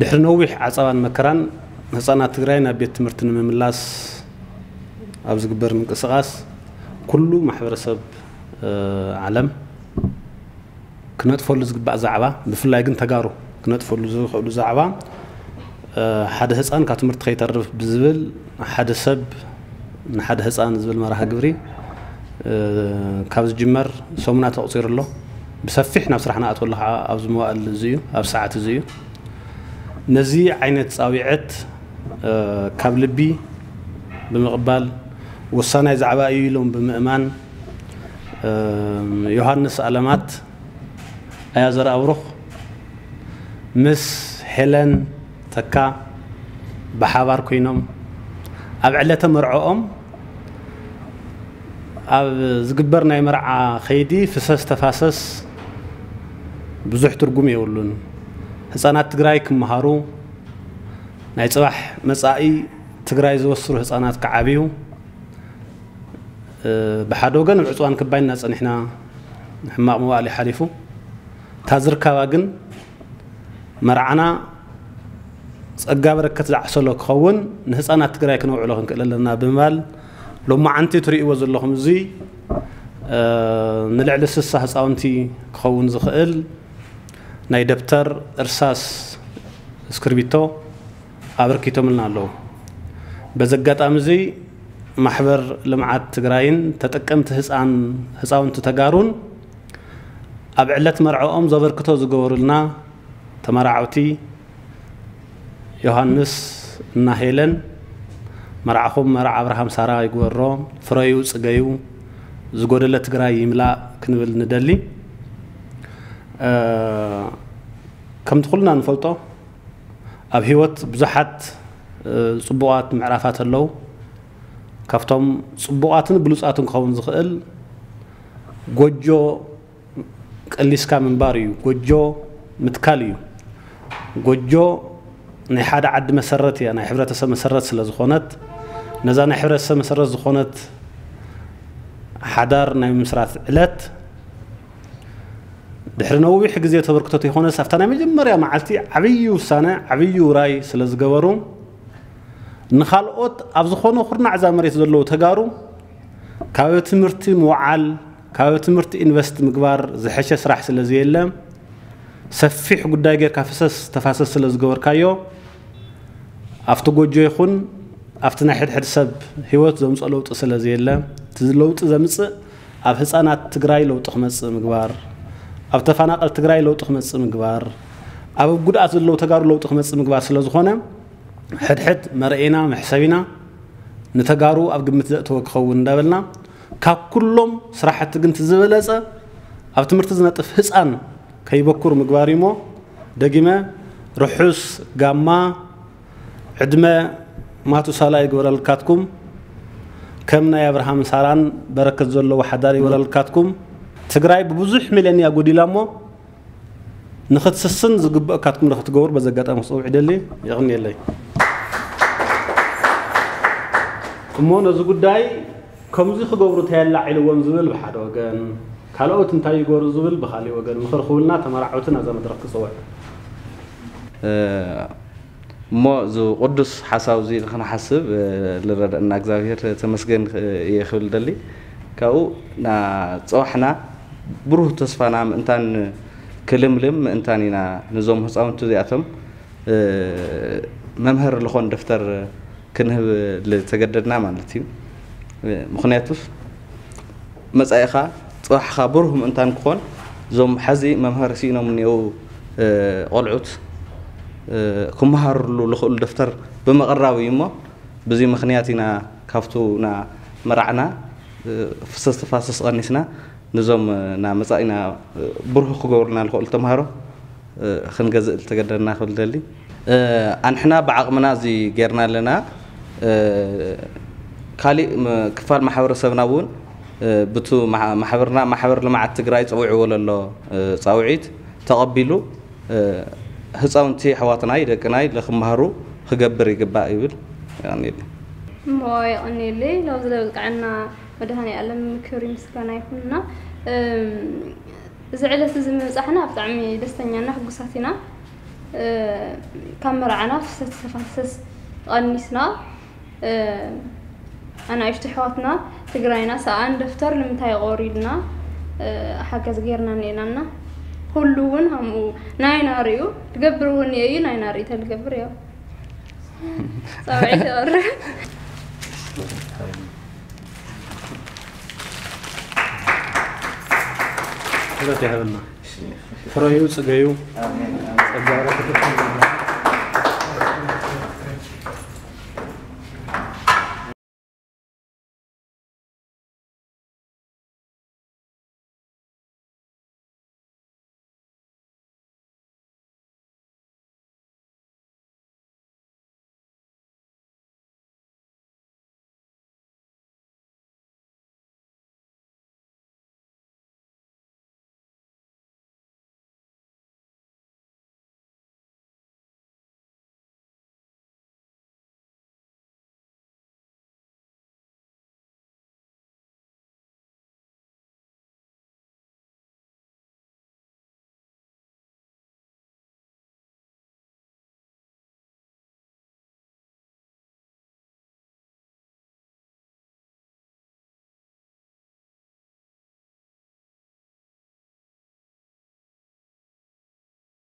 ድሕሪ ነዊሕ ዓፀባን መከራን ህፃናት ትግራይ ናብ ቤት ትምህርቲ ንምምላስ ኣብ ዝግበር ምንቅስቓስ ኩሉ ማሕበረሰብ ዓለም ክነጥፈሉ ዝግባእ ዛዕባ ብፍላይ ግን ተጋሩ ክነጥፈሉ ዝኽእሉ ዛዕባ ሓደ ህፃን ካብ ትምህርቲ ከይተርፍ ብዝብል ሓደ ሰብ ንሓደ ህፃን ዝብል መርሃ ግብሪ ካብ ዝጅመር ሰሙና ተቕፂሩ ኣሎ بسفحنا بصراحة نأت والله أبز موال زيو أو ساعة زيو نزي عينة صاويعة كابلبي بمقبال وصانا زعباء يلوم بمأمان أه يوهانس ألمات أيازر أوروخ مس هيلين تكا بحبار كوينوم أب علة مرعوهم أب زقبرنا مرعى خيدي فسس فاسس بزح ترجم يقولون حسانات تجرايك مهارو ناي صباح مسائي تجراي زوسر حسانات كعبيو بحدوغن العطوان كباين ناس نحنا نحما موالي حليفو تازر كواغن مرعنا أجاب ركّت العسل وكون نحس أنا تجريك نوع لهم كلا لنا بمال لو ما عندي طريق وزل لهم زي أه نلعب لسه حس أنتي كون زخيل ናይ ደብተር እርሳስ እስክርቢቶ ኣበርኪቶምልና ኣለዉ በዚ ኣጋጣሚ እዚ ማሕበር ልምዓት ትግራይን ተጠቀምቲ ህፃውንቲ ተጋሩን ኣብ ዕለት መርዐኦም ዘበርክቶ ዝገበሩልና ተመራዓውቲ ዮሃንስ እናሄለን መርዓኹም መርዓ ኣብርሃም ሳራ ይግበሮ ፍረዩ ፅገዩ ዝጎደለ ትግራይ ይምላእ ክንብል ንደሊ ከም ትኩልና ንፈልጦ ኣብ ሂወት ብዙሓት ፅቡቃት ምዕራፋት ኣለው ካብቶም ፅቡቃትን ብሉፃትን ክኸውን ዝኽእል ጎጆ ቀሊስካ ምንባር እዩ ጎጆ ምትካል እዩ ጎጆ ናይ ሓደ ዓዲ መሰረት እያ ናይ ሕብረተሰብ መሰረት ስለ ዝኾነት ነዛ ናይ ሕብረተሰብ መሰረት ዝኾነት ሓዳር ናይ ምስራት ዕለት ድሕሪ ነዊሕ ግዜ ተበርክቶት ይኮነስ ኣብታ ናይ መጀመርያ መዓልቲ ዓብዪ ውሳነ ዓብዪ ውራይ ስለ ዝገበሩ ንካልኦት ኣብ ዝኾነ ኩርናዕ ዛ መሬት ዘለዉ ተጋሩ ካብ ትምህርቲ ምውዓል ካብ ትምህርቲ ኢንቨስት ምግባር ዝሐሸ ስራሕ ስለ ዘየለ ሰፊሕ ጉዳይ ጌርካ ፍሰስ ተፋሰስ ስለ ዝገበርካዮ ኣብቲ ጎጆ ይኹን ኣብቲ ናይ ሕድሕድ ሰብ ሂወት ዘምፅኦ ለውጢ ስለ ዘየለ እቲ ለውጢ ዘምፅእ ኣብ ህፃናት ትግራይ ለውጢ ክመፅእ ምግባር أب تفانا قلت غراي لو تخمس سمقبار أب جود أزل لو تجار لو تخمس سمقبار سلا زخونة حد حد مرئنا محسبنا نتجارو أب جم تزقت وكخون دبلنا ككلهم صراحة تجن تزبل هذا أب تمرتز نتفحص أن كي بكر مقباري مو دقيمة رحوس جامع عدمة ما تصالى يقول الكاتكم كم نيا إبراهيم سالان بركة زل وحداري ولا الكاتكم تقرأي ببزح ملني أقولي لامو نخد سسن زقب كاتكم نخد جور بزقعت أمس أو عدلي يغني لي مو نزقو داي كم زخ جور تهلا على ونزول بحر وجن خلاو تنتهي جور زول بخالي وجن مخر خولنا تمر عوتنا زي ما درك صور ما زو قدس حساب زي خنا حسب لرد نعذابير تمسكين يخول دلي كاو نا صاحنا ብሩህ ተስፋና ምእንታን ክልምልም ምእንታን ኢና ንዞም ህፃውንቲ እዚኣቶም መምህር ዝኾን ደፍተር ክንህብ ዝተገደድና ማለት እዩ ምክንያቱ መፃኢኻ ጥዋሕኻ ብሩህ ምእንታን ክኾን እዞም ሓዚ መምሃር ሲኢኖም እኒአው ቆልዑት ክመሃርሉ ዝኽእሉ ደፍተር ብመቕራብ እዩ እሞ በዚ ምክንያት ኢና ካብቱ መራዕና ፍሰስ ተፋሰስ ቀኒስና نزوم نامصائنا بره خجورنا الخول تمهرو خنجزء تقدرنا خول دلي أنحنا بعق زي جرنا لنا كالي كفال محاور سبناون بتو محاورنا محاور لما عت تقرأي تسوي ولا لا تسويت تقبلوا ህፃውንቲ ኣሕዋትናይ ደቅናይ ንክመሃሩ ክገብር ይግባእ ይብል ይቕኒለይ ماي ይቕኒለይ لازم ዝለብል ቃዕና መድሃኒኣለም ምክሪ ምስጋና ይኹንና እዚ ዕለት እዚ ምብፃሕና ብጣዕሚ ደስተኛና ሕጉሳት ኢና ካብ መርዓና ፍሰት ተፋሰስ ተቐኒስና ኣናእሽቲ ኣሕዋትና ትግራይና ሰኣን ደፍተር ንምንታይ ቆሪድና ሓገዝ ጌርና እኒአናና ኩሉ እውን ከምኡ ናይና ርእዩ ትገብር እውን እኒአ እዩ ናይና ርእዩ ተልገብር እያ ፀውዒ ተቐርብ ጸሎት ያህልና ፍሬው ጽገዩ ጸጋ